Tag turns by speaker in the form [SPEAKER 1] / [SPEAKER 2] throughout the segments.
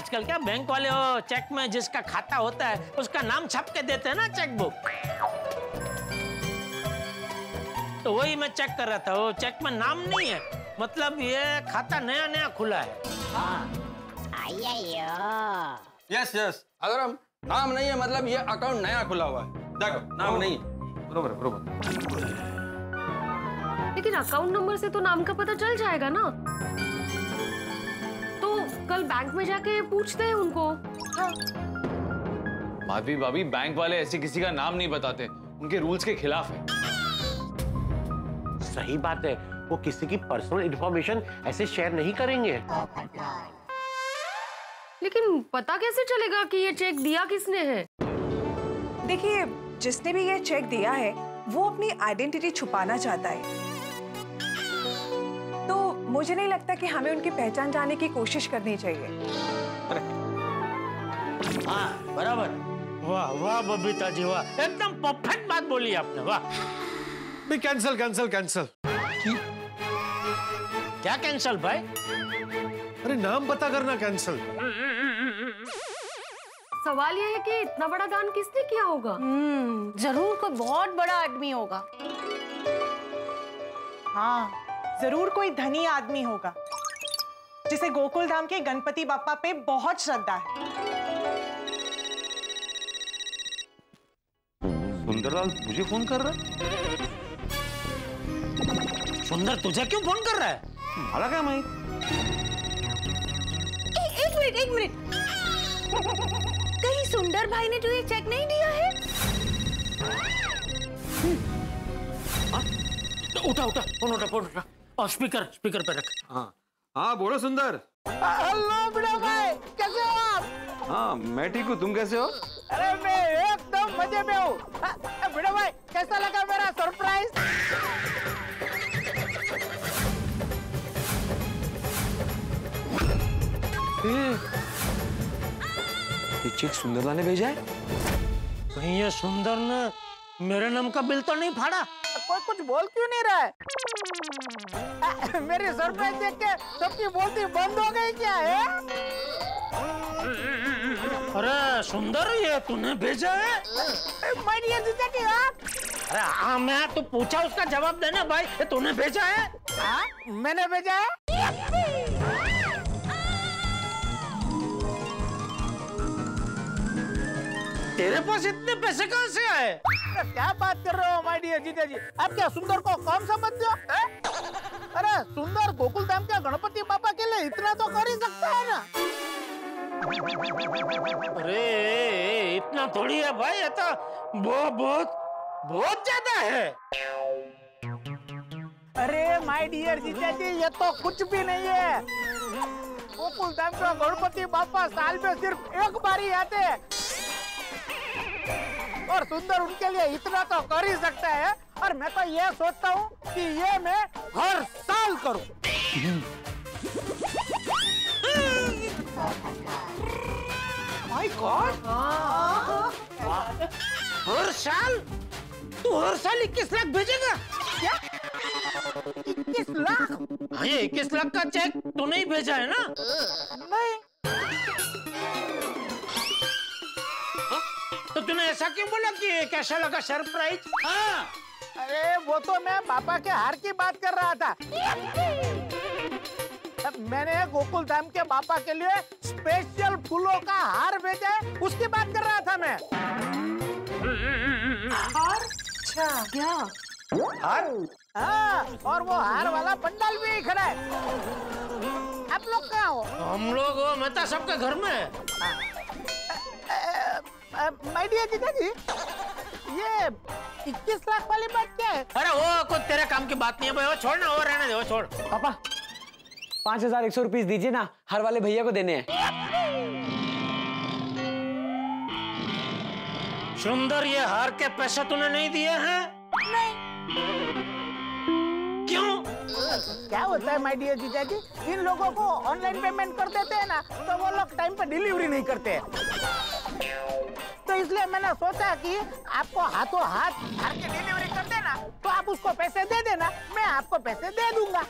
[SPEAKER 1] आजकल क्या बैंक वाले हो चेक में जिसका खाता होता है उसका नाम छप के देते हैं ना चेक बुक तो वही मैं चेक कर रहा था वो चेक में नाम नहीं है। मतलब ये खाता नया नया खुला है।
[SPEAKER 2] यस यस अगर हम नाम नहीं है मतलब ये अकाउंट नया खुला हुआ है। देखो नाम नहीं है। बरोबर बरोबर
[SPEAKER 3] लेकिन अकाउंट नंबर से तो नाम का पता चल जाएगा ना। कल बैंक में जाके पूछते हैं उनको। हाँ।
[SPEAKER 4] माधवी भाभी बैंक वाले ऐसे किसी का नाम नहीं बताते। उनके रूल्स के खिलाफ है।
[SPEAKER 5] सही बात है। वो किसी की पर्सनल इंफॉर्मेशन ऐसे शेयर नहीं करेंगे।
[SPEAKER 3] लेकिन पता कैसे चलेगा कि ये चेक दिया किसने है?
[SPEAKER 6] देखिए जिसने भी ये चेक दिया है वो अपनी आइडेंटिटी छुपाना चाहता है। मुझे नहीं लगता कि हमें उनकी पहचान जाने की कोशिश करनी चाहिए।
[SPEAKER 1] हाँ बराबर। वाह वाह बबीता जी वाह। एकदम परफेक्ट बात बोली आपने वाह।
[SPEAKER 7] नहीं कैंसिल कैंसिल कैंसिल
[SPEAKER 1] क्या? कैंसल भाई?
[SPEAKER 7] अरे नाम पता करना कैंसल
[SPEAKER 3] सवाल ये है कि इतना बड़ा दान किसने किया होगा?
[SPEAKER 8] हम्म, ज़रूर कोई बहुत बड़ा आदमी होगा।
[SPEAKER 6] हाँ ज़रूर कोई धनी आदमी होगा जिसे गोकुल धाम के गणपति बापा पे बहुत श्रद्धा है।
[SPEAKER 2] सुंदरलाल मुझे फ़ोन कर रहा है?
[SPEAKER 1] सुंदर तुझे क्यों फ़ोन कर रहा है?
[SPEAKER 2] मला काय
[SPEAKER 8] ए, एक मिनट एक मिनट। कहीं सुंदर भाई ने तुझे चेक नहीं दिया है?
[SPEAKER 1] तो उठा उठा फ़ोन उठा फ़ोन उठा। और स्पीकर स्पीकर पे रख।
[SPEAKER 2] हाँ। हाँ बोलो सुंदर।
[SPEAKER 9] हेलो बड़ा भाई कैसे हो आप?
[SPEAKER 2] हाँ मैं ठीक हूँ तुम कैसे हो?
[SPEAKER 9] अरे मैं एकदम मज़े में हूँ। हाँ, बड़ा भाई कैसा लगा मेरा सरप्राइज़
[SPEAKER 2] ये चेक सुंदरलाल ने भेजा है
[SPEAKER 1] कहीं ये सुंदर ने मेरे नाम का बिल तो नहीं फाड़ा?
[SPEAKER 9] कोई कुछ बोल क्यों नहीं रहा है? हाँ, मेरी सरप्राइज़ देख के सबकी बोलती बंद हो गई क्या है?
[SPEAKER 1] अरे सुंदर ये तूने भेजा है? अरे हाँ मैं तो पूछा उसका जवाब देना भाई ये तूने भेजा है?
[SPEAKER 9] हाँ? मैंने भेजा है?
[SPEAKER 1] तेरे पास इतने पैसे कहाँ से आए?
[SPEAKER 9] अरे क्या बात कर रहे हो माय डियर जीजा जी आप क्या सुंदर को कौन समझते हो हैं? अरे सुंदर गोकुल धाम के गणपति बाबा के लिए इतना तो कर ही सकता है ना?
[SPEAKER 1] अरे इतना थोड़ी है भाई ये तो बहुत बहुत बहुत ज़्यादा है।
[SPEAKER 9] अरे माय डियर जीजा जी ये तो कुछ भी नहीं है। गोकुल धाम का गणपति बापा साल में सिर्फ़ एक बार ही आते हैं। और सुंदर उनके लिए इतना तो कर ही सकता है। और मैं तो ये सोचता हूँ कि ये मैं हर साल करूँ। माय गॉड
[SPEAKER 1] हर साल? तू हर साल इक्कीस लाख भेजेगा?
[SPEAKER 9] क्या? इक्कीस लाख?
[SPEAKER 1] हाँ ये इक्कीस लाख का चेक तू नहीं भेजा है ना?
[SPEAKER 9] नहीं
[SPEAKER 1] ऐसा क्यों बोला कि कैसा लगा सरप्राइज़ हाँ।
[SPEAKER 9] अरे वो तो मैं पापा के हार की बात कर रहा था। मैंने गोकुल धाम के पापा के लिए स्पेशल फूलों का हार भेजा है उसकी बात कर रहा था मैं।
[SPEAKER 6] हार अच्छा
[SPEAKER 9] क्या? हार? हाँ और वो हार वाला पंडाल भी खड़ा है। आप लोग कहाँ हो?
[SPEAKER 1] हम लोग वो मेहता सबके घर में है।
[SPEAKER 9] माय डियर जीजा जी ये इक्कीस लाख वाली बात क्या है?
[SPEAKER 1] अरे वो कोई तेरे काम की बात नहीं है भाई वो छोड़ ना वो रहने दे वो छोड़।
[SPEAKER 10] पापा पाँच हज़ार एक सौ रुपीज़ दीजिए ना हर वाले भैया को देने हैं।
[SPEAKER 1] सुंदर ये हार के पैसे तूने नहीं दिए हैं? नहीं। क्यों?
[SPEAKER 9] क्या होता है माय डियर जीजा जी इन लोगों को ऑनलाइन पेमेंट कर देते हैं ना तो वो लोग टाइम पर डिलीवरी नहीं करते हैं। तो इसलिए मैंने सोचा कि आपको हाथों हाथ हार के डिलीवरी कर देना तो आप उसको पैसे दे देना मैं आपको पैसे दे दूँगा।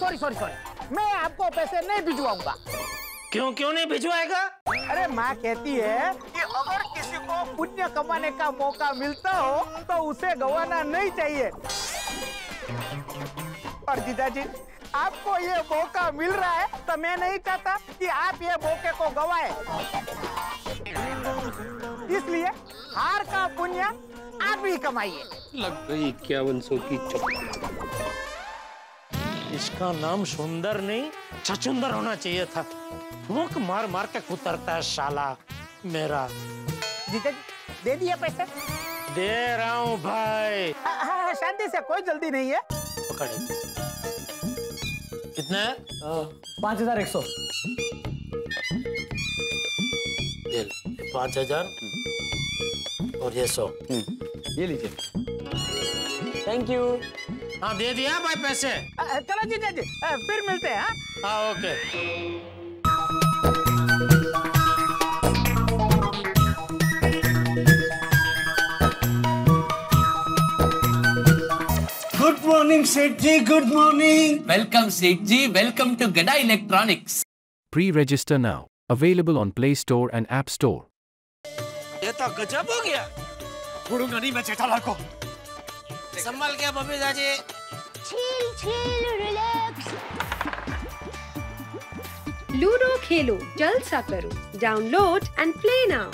[SPEAKER 9] सॉरी सॉरी सॉरी मैं आपको पैसे नहीं भिजवाऊँगा।
[SPEAKER 1] क्यों क्यों नहीं भिजवाएगा?
[SPEAKER 9] अरे माँ कहती है कि अगर किसी को पुण्य कमाने का मौका मिलता हो तो उसे गवाना नहीं चाहिए। और जीजाजी आपको ये मौका मिल रहा है तो मैं नहीं चाहता कि आप ये मौके को गवाए। इसलिए हार का पुण्य आप ही कमाइए।
[SPEAKER 1] लग गई इक्यावन सौ की चप्पल। इसका नाम सुंदर नहीं छचुंदर होना चाहिए था। फूक मार मार के कुतरता है शाला मेरा।
[SPEAKER 9] जीजाजी दे दिए पैसे।
[SPEAKER 1] दे रहा हूँ भाई।
[SPEAKER 9] हाँ, हाँ, हाँ, शांति से कोई जल्दी नहीं है।
[SPEAKER 1] पकड़े। कितना है?
[SPEAKER 10] पाँच हज़ार एक सौ।
[SPEAKER 1] पाँच पाँच हज़ार और ये सौ।
[SPEAKER 10] ये लीजिए। थैंक यू
[SPEAKER 1] हाँ दे दिया भाई पैसे।
[SPEAKER 9] चलो जी जी फिर मिलते हैं हाँ?
[SPEAKER 1] हाँ okay.
[SPEAKER 11] Good morning Seth ji good morning
[SPEAKER 12] Welcome, Sethi. Welcome to Gada Electronics.
[SPEAKER 13] Pre-register now. Available on Play Store and App Store.
[SPEAKER 1] ये तो गजब हो गया
[SPEAKER 7] छोड़ूंगा नहीं मैं जेठालाल को
[SPEAKER 1] संभल के बबी दादी
[SPEAKER 8] chill, chill, relax.
[SPEAKER 3] लूडो खेलो जलसा करो डाउनलोड एंड प्ले नाउ